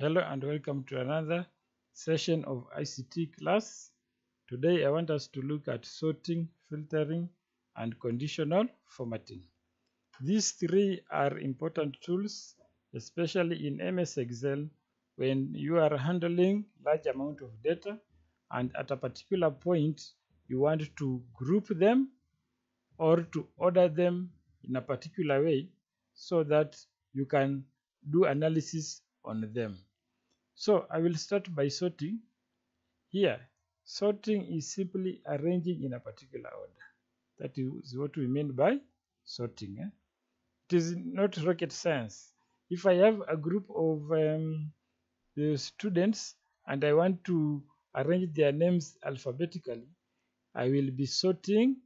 Hello and welcome to another session of ICT class. Today I want us to look at sorting, filtering and conditional formatting. These three are important tools especially in MS Excel when you are handling large amount of data and at a particular point you want to group them or to order them in a particular way so that you can do analysis on them. So I will start by sorting. Here, sorting is simply arranging in a particular order. That is what we mean by sorting. Eh? It is not rocket science. If I have a group of um, students and I want to arrange their names alphabetically, I will be sorting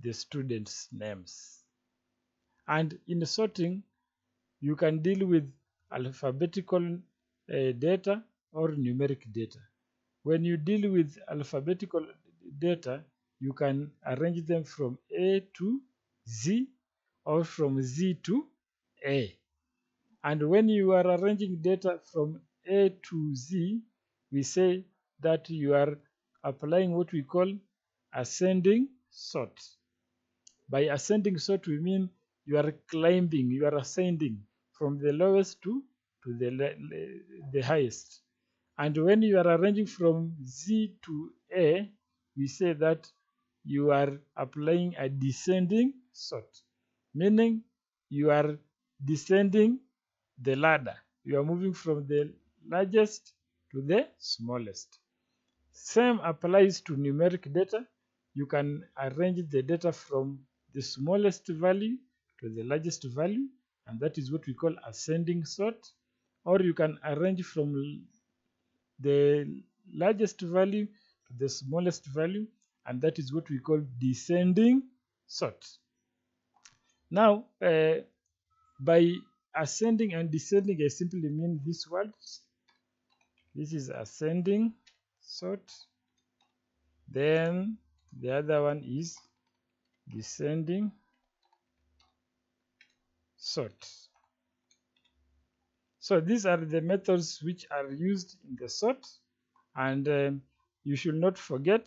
the students' names. And in sorting, you can deal with alphabetical Eh, data or numeric data. When you deal with alphabetical data, you can arrange them from A to Z or from Z to A. And when you are arranging data from A to Z, we say that you are applying what we call ascending sort. By ascending sort, we mean you are climbing, you are ascending from the lowest to, to the, the highest. And when you are arranging from Z to A, we say that you are applying a descending sort, meaning you are descending the ladder. You are moving from the largest to the smallest. Same applies to numeric data. You can arrange the data from the smallest value to the largest value and that is what we call ascending sort or you can arrange from the largest value to the smallest value and that is what we call descending sort. Now uh, by ascending and descending I simply mean these words. This is ascending sort then the other one is descending sort. So these are the methods which are used in the sort. And um, you should not forget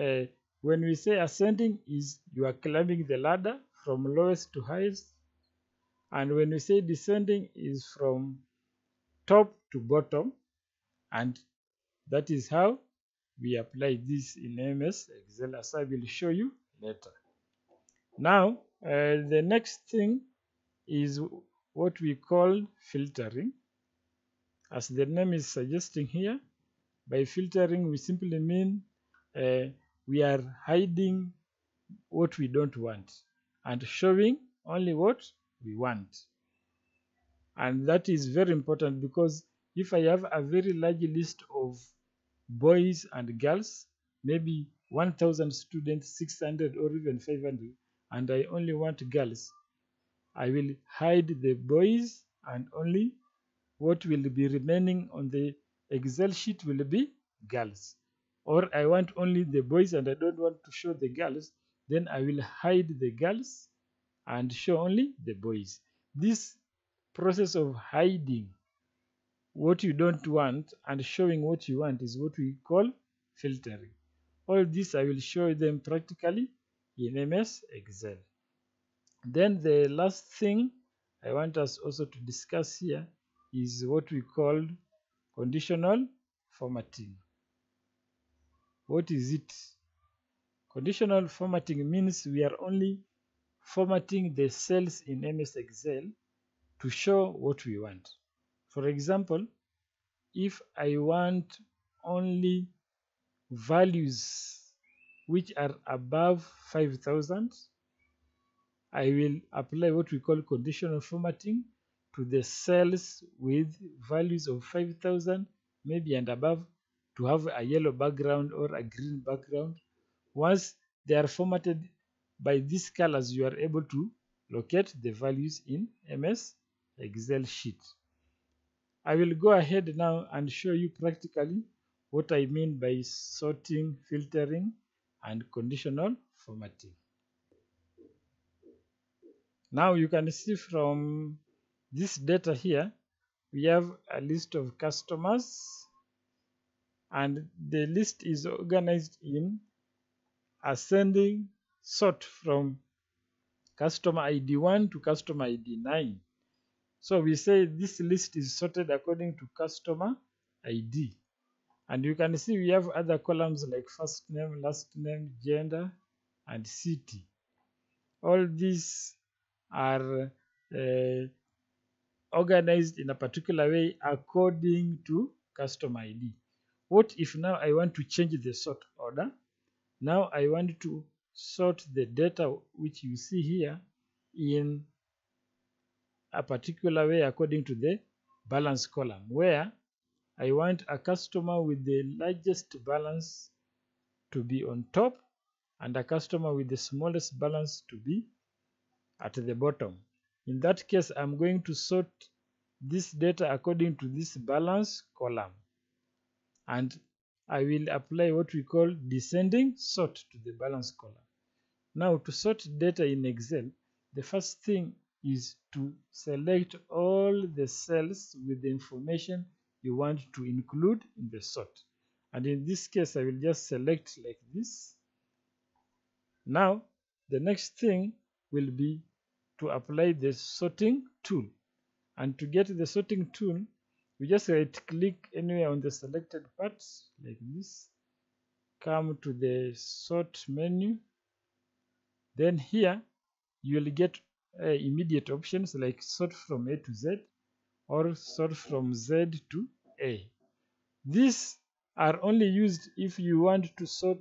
uh, when we say ascending is you are climbing the ladder from lowest to highest. And when we say descending is from top to bottom. And that is how we apply this in MS Excel as I will show you later. Now uh, the next thing is what we call filtering. As the name is suggesting here, by filtering we simply mean uh, we are hiding what we don't want and showing only what we want. And that is very important because if I have a very large list of boys and girls, maybe 1000 students, 600 or even 500, and I only want girls, I will hide the boys and only what will be remaining on the Excel sheet will be girls. Or I want only the boys and I don't want to show the girls, then I will hide the girls and show only the boys. This process of hiding what you don't want and showing what you want is what we call filtering. All this I will show them practically in MS Excel. Then the last thing I want us also to discuss here is what we call conditional formatting. What is it? Conditional formatting means we are only formatting the cells in MS Excel to show what we want. For example, if I want only values which are above 5000 I will apply what we call conditional formatting to the cells with values of 5000 maybe and above to have a yellow background or a green background. Once they are formatted by these colors, you are able to locate the values in MS Excel sheet. I will go ahead now and show you practically what I mean by sorting, filtering, and conditional formatting. Now you can see from this data here, we have a list of customers and the list is organized in ascending sort from customer ID 1 to customer ID 9. So we say this list is sorted according to customer ID. And you can see we have other columns like first name, last name, gender, and city. All these are uh, organized in a particular way according to customer ID. What if now I want to change the sort order? Now I want to sort the data which you see here in a particular way according to the balance column where I want a customer with the largest balance to be on top and a customer with the smallest balance to be at the bottom. In that case, I'm going to sort this data according to this balance column. And I will apply what we call descending sort to the balance column. Now to sort data in Excel, the first thing is to select all the cells with the information you want to include in the sort. And in this case, I will just select like this. Now, the next thing will be to apply the sorting tool. And to get the sorting tool, we just right click anywhere on the selected part like this. Come to the sort menu. Then here, you will get uh, immediate options like sort from A to Z or sort from Z to A. These are only used if you want to sort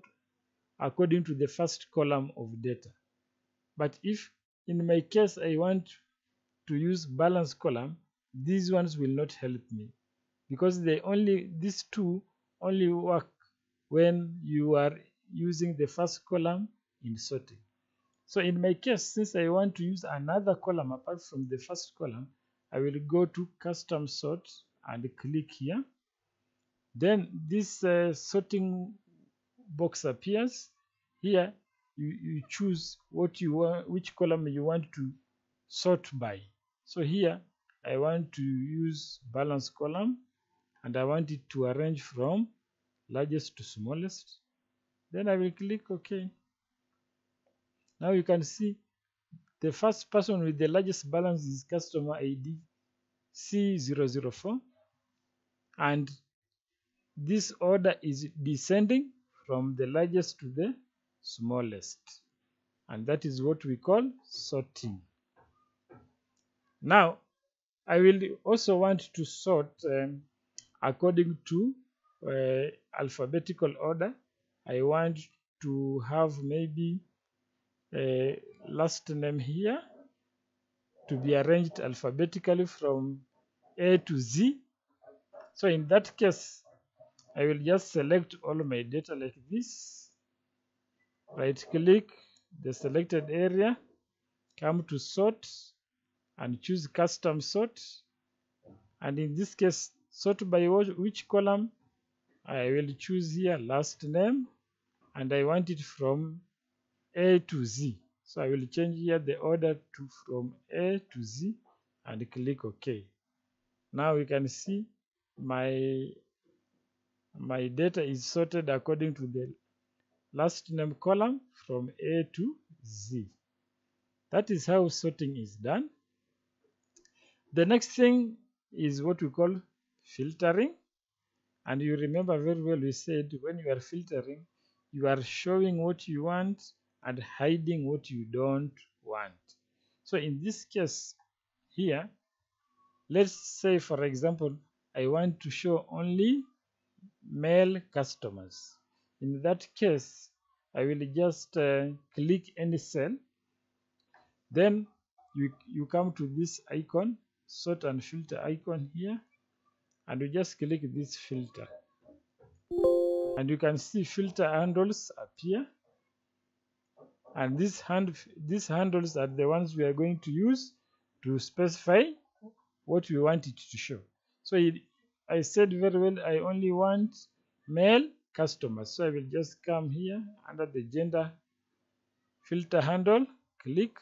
according to the first column of data. But if in my case I want to use balance column, these ones will not help me because they only these two only work when you are using the first column in sorting. So in my case, since I want to use another column apart from the first column, I will go to custom sort and click here. Then this uh, sorting box appears. Here you, you choose what you want, which column you want to sort by. So here I want to use balance column and I want it to arrange from largest to smallest. Then I will click OK. Now you can see the first person with the largest balance is customer ID C004 and this order is descending from the largest to the smallest and that is what we call sorting. Now I will also want to sort um, according to uh, alphabetical order. I want to have maybe uh, last name here to be arranged alphabetically from A to Z. So in that case, I will just select all my data like this. Right click the selected area, come to sort and choose custom sort. And in this case, sort by which column? I will choose here last name and I want it from a to Z. So I will change here the order to from A to Z and click OK. Now you can see my my data is sorted according to the last name column from A to Z. That is how sorting is done. The next thing is what we call filtering. And you remember very well we said when you are filtering, you are showing what you want and hiding what you don't want. So in this case here, let's say for example, I want to show only male customers. In that case, I will just uh, click any cell. Then you, you come to this icon, sort and filter icon here, and you just click this filter. And you can see filter handles appear and these hand these handles are the ones we are going to use to specify what we want it to show so it, i said very well i only want male so i will just come here under the gender filter handle click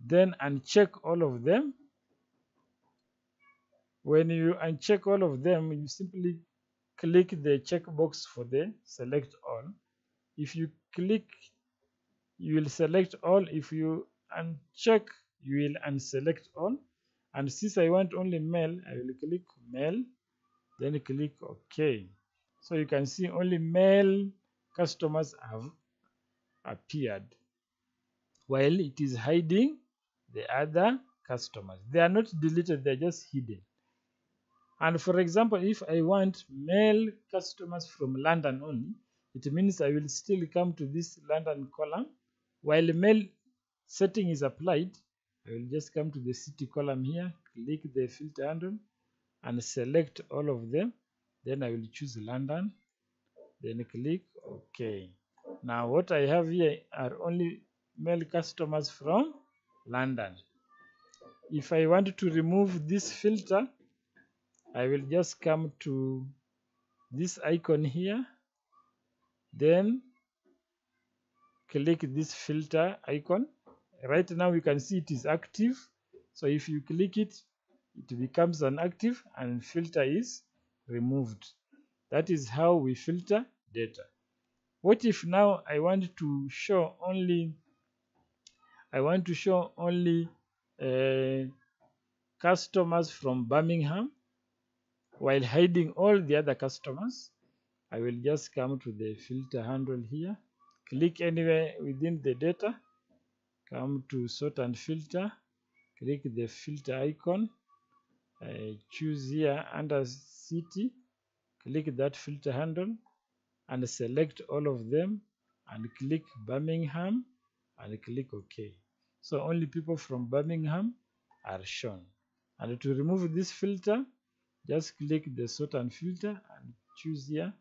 then uncheck all of them. When you uncheck all of them you simply click the checkbox for the select all. If you click you will select all. If you uncheck you will unselect all. And since I want only male I will click male then click OK so you can see only male customers have appeared while it is hiding the other customers. They are not deleted they're just hidden. And for example if I want male customers from London only it means I will still come to this London column. While male setting is applied I will just come to the city column here click the filter handle and select all of them then I will choose London. Then click OK. Now what I have here are only male customers from London. If I want to remove this filter I will just come to this icon here. Then click this filter icon. Right now you can see it is active. So if you click it it becomes inactive and filter is removed. That is how we filter data. What if now i want to show only i want to show only uh, customers from birmingham while hiding all the other customers? I will just come to the filter handle here click anywhere within the data come to sort and filter click the filter icon choose here under city click that filter handle and select all of them and click Birmingham and click OK. So only people from Birmingham are shown. And to remove this filter just click the sort and filter and choose here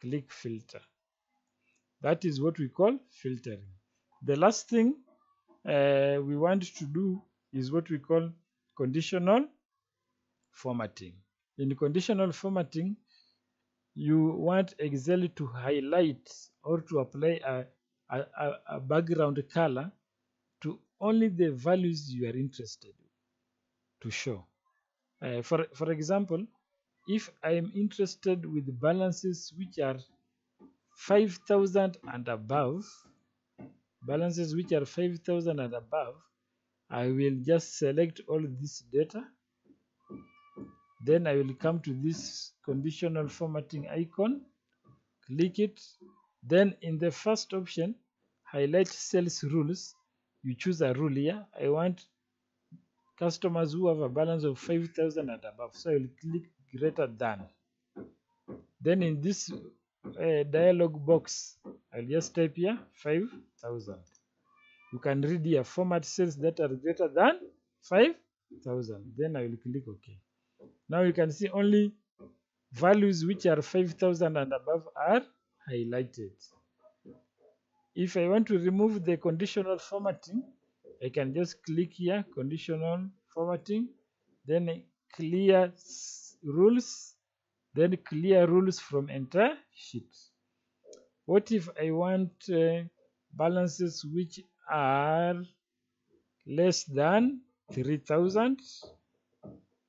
click filter. That is what we call filtering. The last thing uh, we want to do is what we call conditional formatting in conditional formatting you want Excel to highlight or to apply a, a, a background color to only the values you are interested to show. Uh, for, for example, if I am interested with balances which are 5,000 and above, balances which are 5,000 and above, I will just select all this data. Then I will come to this conditional formatting icon click it. Then in the first option highlight cells rules. You choose a rule here. I want customers who have a balance of 5000 and above. So I will click greater than. Then in this uh, dialog box I'll just type here 5000 you can read here format cells that are greater than 5000 then I will click OK now you can see only values which are 5000 and above are highlighted. If I want to remove the conditional formatting, I can just click here, conditional formatting, then clear rules, then clear rules from entire sheet. What if I want uh, balances which are less than 3000?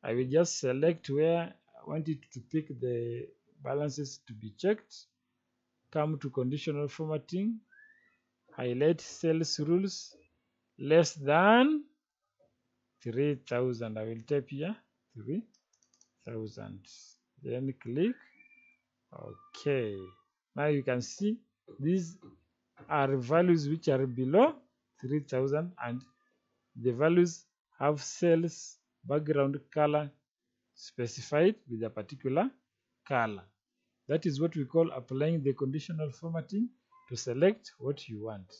I will just select where I want it to pick the balances to be checked. Come to conditional formatting, highlight cells rules less than 3000. I will type here 3000. Then click OK. Now you can see these are values which are below 3000 and the values have cells background color specified with a particular color. That is what we call applying the conditional formatting to select what you want.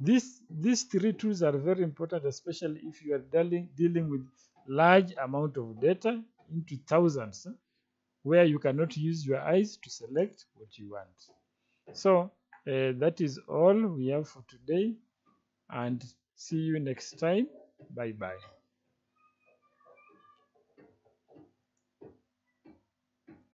This, these three tools are very important, especially if you are dealing, dealing with large amount of data into thousands, where you cannot use your eyes to select what you want. So uh, that is all we have for today and see you next time. Bye bye.